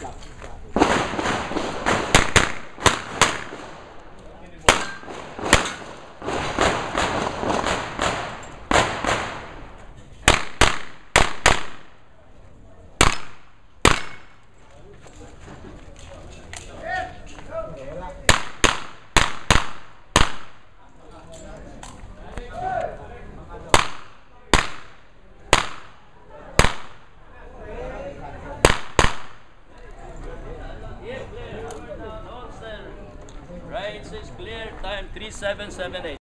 想一下。it says clear time 3778.